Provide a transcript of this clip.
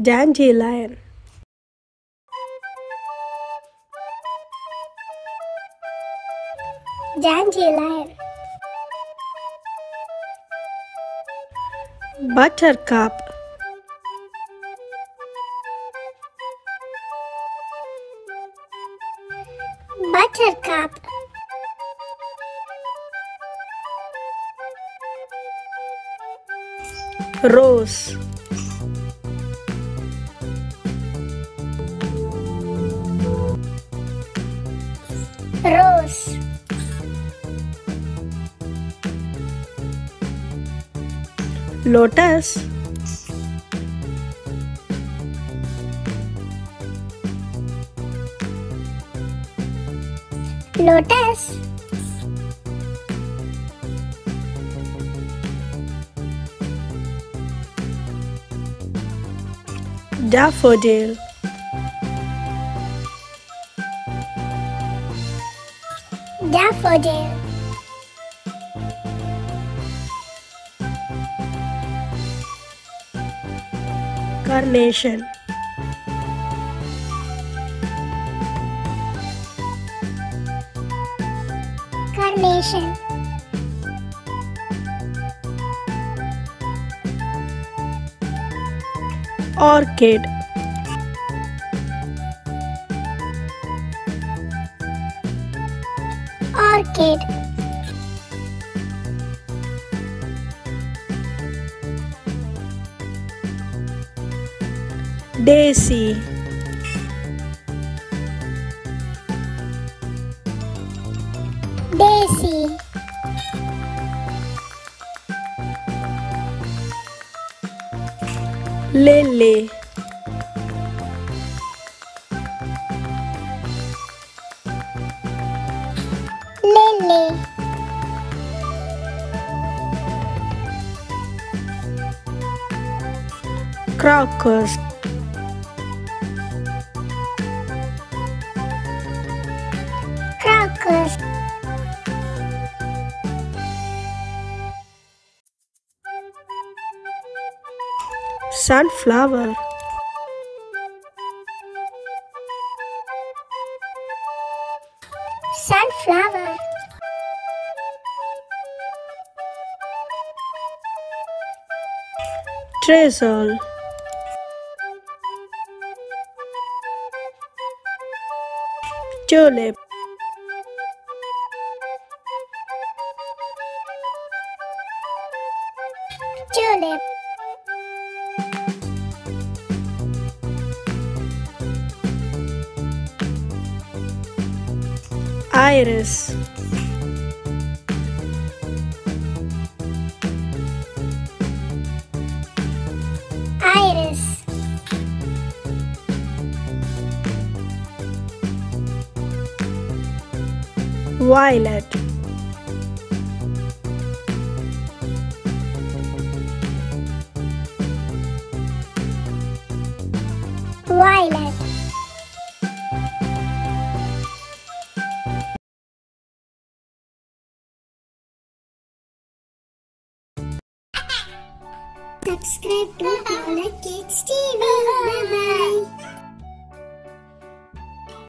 dandelion dandelion buttercup. Buttercup. Rose lotus. Lotus. Daffodil. Daffodil carnation carnation orchid. Orchid daisy. Daisy. Lily. Lily. Crocus crocus sunflower. Sunflower. Drizzle tulip tulip iris. Iris. Violet violet. Subscribe to Violet Kids TV. Bye bye.